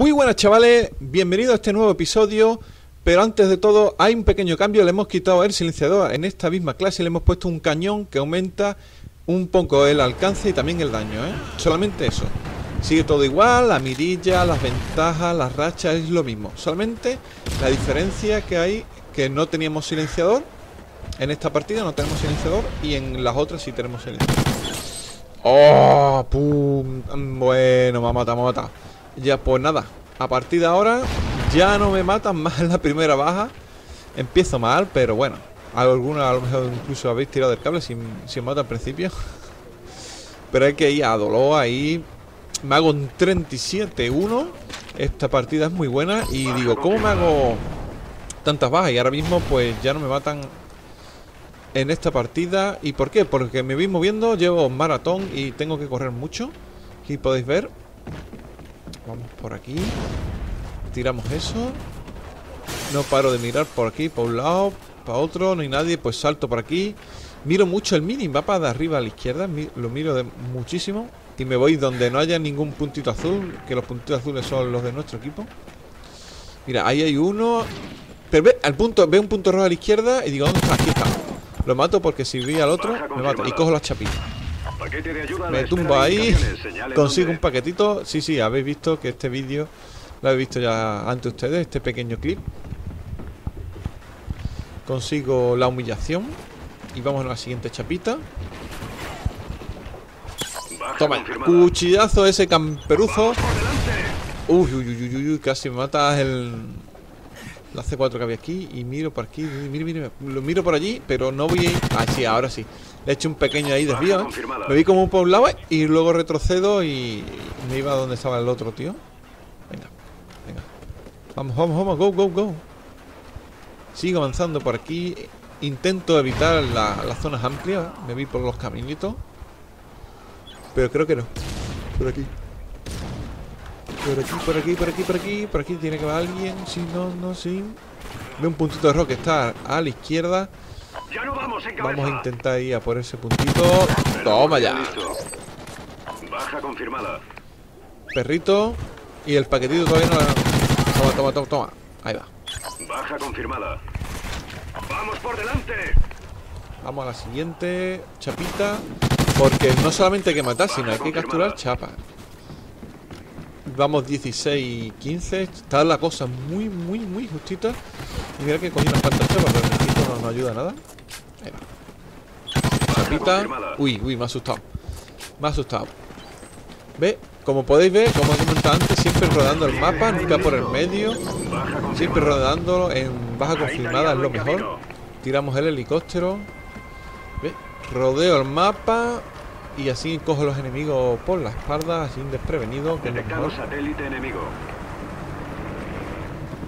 Muy buenas chavales, bienvenidos a este nuevo episodio. Pero antes de todo hay un pequeño cambio, le hemos quitado el silenciador En esta misma clase. Le hemos puesto un cañón que aumenta un poco el alcance y también el daño ¿eh? Solamente eso. Sigue todo igual, la mirilla, las ventajas, las rachas, es lo mismo. Solamente la diferencia que hay que no teníamos silenciador. En esta partida no tenemos silenciador y en las otras sí tenemos silenciador. ¡Oh! ¡Pum! Bueno, me ha matado, me ha matado ya, pues nada, a partir de ahora ya no me matan más en la primera baja. Empiezo mal, pero bueno. Algunos a lo mejor incluso habéis tirado del cable sin, sin mata al principio. pero hay que ir a dolor ahí. Me hago un 37-1. Esta partida es muy buena. Y digo, ¿cómo me hago tantas bajas? Y ahora mismo pues ya no me matan en esta partida. ¿Y por qué? Porque me voy moviendo, llevo maratón y tengo que correr mucho. Aquí podéis ver. Vamos por aquí. Tiramos eso. No paro de mirar por aquí, por un lado Para otro, no hay nadie, pues salto por aquí. Miro mucho el minimapa de arriba a la izquierda. Lo miro muchísimo. Y me voy donde no haya ningún puntito azul Que los puntitos azules son los de nuestro equipo. Mira, ahí hay uno. Pero ve, al punto, ve un punto rojo a la izquierda Y digo, ¿dónde? Aquí está Lo mato porque si vi al otro, me mata Y cojo las chapitas me tumbo ahí, consigo un paquetito. Sí, sí, habéis visto que este vídeo lo habéis visto ya ante ustedes, este pequeño clip. Consigo la humillación y vamos a la siguiente chapita. Toma, cuchillazo ese camperuzo. Uy, uy, uy, uy, uy, casi me mata el, la C4 que había aquí y miro por aquí, miro, miro, lo miro por allí, pero no voy a ir... Ah, sí, ahora sí. Le he hecho un pequeño ahí desvío, ¿eh? Me vi como por un lado y luego retrocedo y me iba a donde estaba el otro, tío. Venga, venga. Vamos, vamos, vamos, go, go, go. Sigo avanzando por aquí. Intento evitar las zonas amplias. Me vi por los caminitos. Pero creo que no. Por aquí. Por aquí, por aquí, por aquí, por aquí. Por aquí tiene que haber alguien. Si no, no, sí. Veo un puntito de rock que está a la izquierda. Vamos, a intentar ir a por ese puntito. Toma ya. Baja confirmada. Perrito. Y el paquetito todavía no. Toma, toma, toma, toma. Ahí va. Baja confirmada. Vamos por delante. Vamos a la siguiente chapita. Porque no solamente hay que matar, sino hay que capturar chapas. Vamos 16 15 Está la cosa muy, muy, muy justita Y mira que cogí unas cuantas chapas Pero no ayuda nada Ahí va Chapita Uy, uy, me ha asustado Me ha asustado ¿Ve? Como podéis ver, como he comentado antes Siempre rodando el mapa, nunca por el medio Siempre rodando en baja confirmada Es lo mejor Tiramos el helicóptero ¿Ve? Rodeo el mapa y así cojo los enemigos por la espalda, así desprevenido. Detectado satélite enemigo.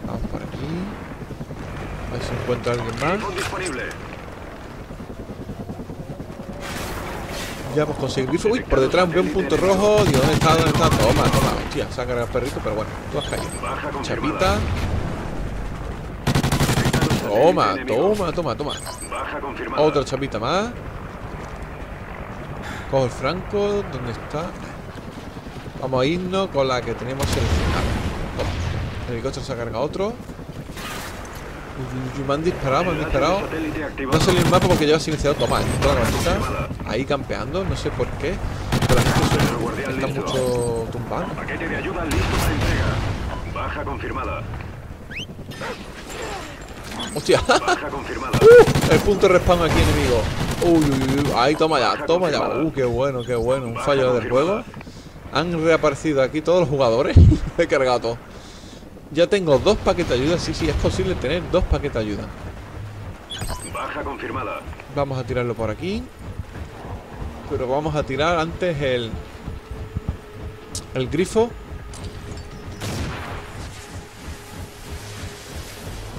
Vamos por aquí. A ver si encuentro a alguien más. Ya hemos conseguido grifo. Uy, por detrás veo un punto rojo. Digo, ¿dónde está? ¿Dónde está? Toma, toma. Hostia, se ha cargado el perrito, pero bueno, tú has caído. Chapita. Toma, toma, toma, toma. Otra chapita más. Cojo el franco, ¿dónde está? Vamos a irnos con la que tenemos seleccionada. Toma. El helicóptero se ha cargado otro. Me han disparado, me han disparado. No salió el mapa porque lleva silenciado. Toma, toda la bandita. Ahí campeando, no sé por qué. Pero la gente está mucho tumbando. Paquete de ayuda listo para entrega. Baja confirmada. ¡Hostia! uh, el punto de respawn aquí, enemigo. Uy, uy, uy. Ahí, toma ya, toma ya. Uh, qué bueno, qué bueno. Un fallo del juego. Han reaparecido aquí todos los jugadores. He cargado todo. Ya tengo dos paquetes de ayuda. Sí, sí, es posible tener dos paquetes de ayuda. Baja confirmada. Vamos a tirarlo por aquí. Pero vamos a tirar antes el... El grifo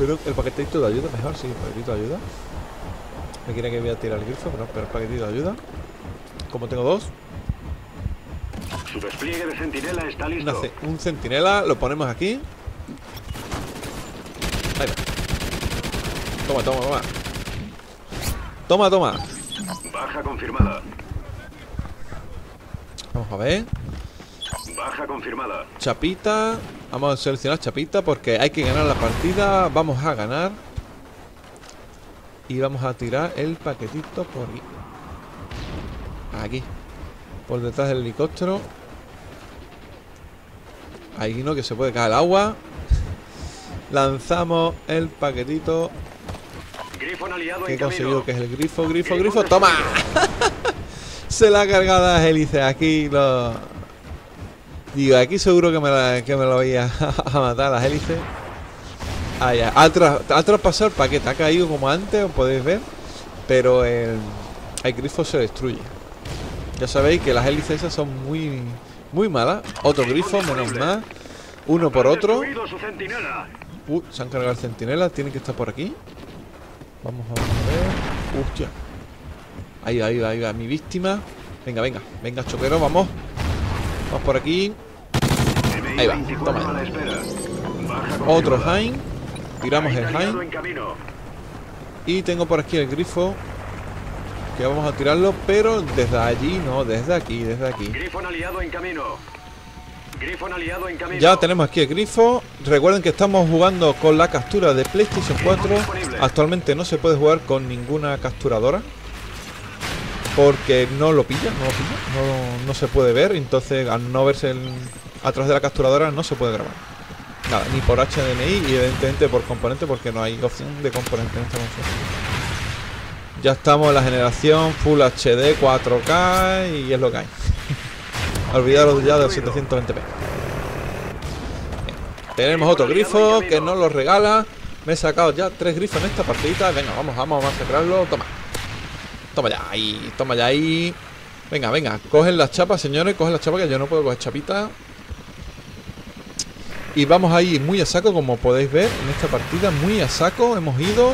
Pero el paquetito de ayuda, mejor, sí, el paquetito de ayuda. Me quiere que voy a tirar el grifo, pero, pero el paquetito de ayuda. Como tengo dos. Su despliegue de centinela está listo. un centinela, lo ponemos aquí. Ahí va. Toma, toma, toma. Toma, toma. Baja confirmada. Vamos a ver. Baja confirmada. Chapita. Vamos a seleccionar chapita porque hay que ganar la partida. Vamos a ganar. Y vamos a tirar el paquetito por aquí. Aquí. Por detrás del helicóptero. Ahí no, que se puede caer el agua. Lanzamos el paquetito que he conseguido que es el grifo, grifo, Grifo. ¡Toma! Se la ha cargado las hélices aquí. Lo... Digo, aquí seguro que me, la, que me lo voy a, a matar las hélices. Ah, ya. Ha, tra- ha traspasado el paquete. Ha caído como antes, os podéis ver. Pero el, el grifo se destruye. Ya sabéis que las hélices esas son muy, muy malas. Otro grifo, menos más. Uno por otro. Uh, se han cargado el centinela. Tienen que estar por aquí. Vamos a ver. Hostia. Ahí va, ahí va, ahí va. Mi víctima. Venga, venga. Venga, choquero, vamos. Vamos por aquí. Ahí va, MI-24 toma. Otro. Hein. Tiramos el camino. Y tengo por aquí el grifo. Que vamos a tirarlo, pero desde allí, no, desde aquí, desde aquí. Grifo aliado en camino. Grifo aliado en camino. Ya tenemos aquí el grifo. Recuerden que estamos jugando con la captura de PlayStation 4. Actualmente no se puede jugar con ninguna capturadora. Porque no lo pilla, no lo pilla. No, no se puede ver. Entonces, al no verse el- a través de la capturadora, no se puede grabar. Nada, ni por HDMI y evidentemente por componente, porque no hay opción de componente en esta consola. Ya estamos en la generación Full HD 4K y es lo que hay. Olvidaros ya del 720p. Tenemos otro grifo que nos lo regala. Me he sacado ya tres grifos en esta partidita. Venga, vamos, vamos a masacrarlo. Toma. Toma ya ahí, toma ya ahí. Venga, venga, cogen las chapas, señores, cogen las chapas que yo no puedo coger chapitas. Y vamos ahí muy a saco, como podéis ver en esta partida, muy a saco. Hemos ido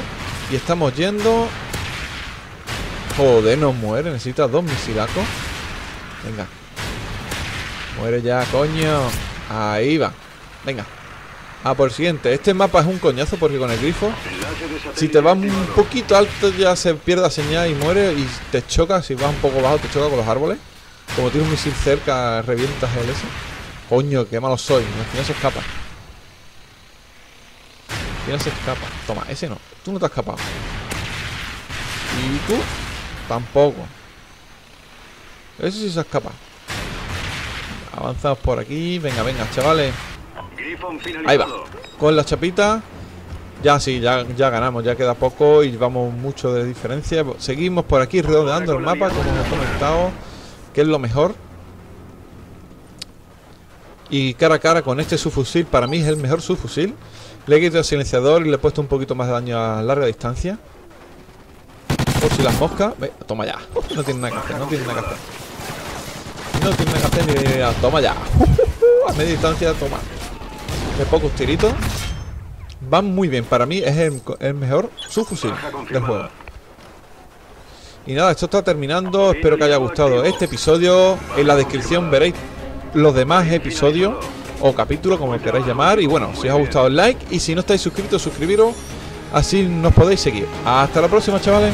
y estamos yendo. Joder, no muere, necesita dos misilacos. Venga. Muere ya, coño. Ahí va. Venga. A por el siguiente. Este mapa es un coñazo porque con el grifo si te vas un poquito alto ya se pierde la señal y muere y te choca. Si vas un poco bajo te choca con los árboles. Como tienes un misil cerca, revientas el ese. Coño, qué malo soy. Al final se escapa. Al final se escapa. Toma, ese no. Tú no te has escapado. Y tú tampoco. Ese sí se ha Avanzamos por aquí. Venga, venga, chavales. Ahí va. Con la chapita. Ya sí, ya, ya ganamos, ya queda poco y vamos mucho de diferencia. Seguimos por aquí rodeando el mapa, como hemos comentado, que es lo mejor. Y cara a cara con este subfusil, para mí es el mejor subfusil. Le he quitado el silenciador y le he puesto un poquito más de daño a larga distancia. Por si las moscas. Ve, toma ya. No tiene nada que hacer, no tiene nada que hacer. No tiene que hacer ni idea. Toma ya. A media distancia, toma. De pocos tiritos. Van muy bien. Para mí es el, el mejor subfusil del juego. Y nada, esto está terminando. Espero que haya gustado este episodio. En la descripción veréis los demás episodios o capítulos, como queráis llamar. Y bueno, si os ha gustado el like. Y si no estáis suscritos, suscribiros. Así nos podéis seguir. Hasta la próxima, chavales.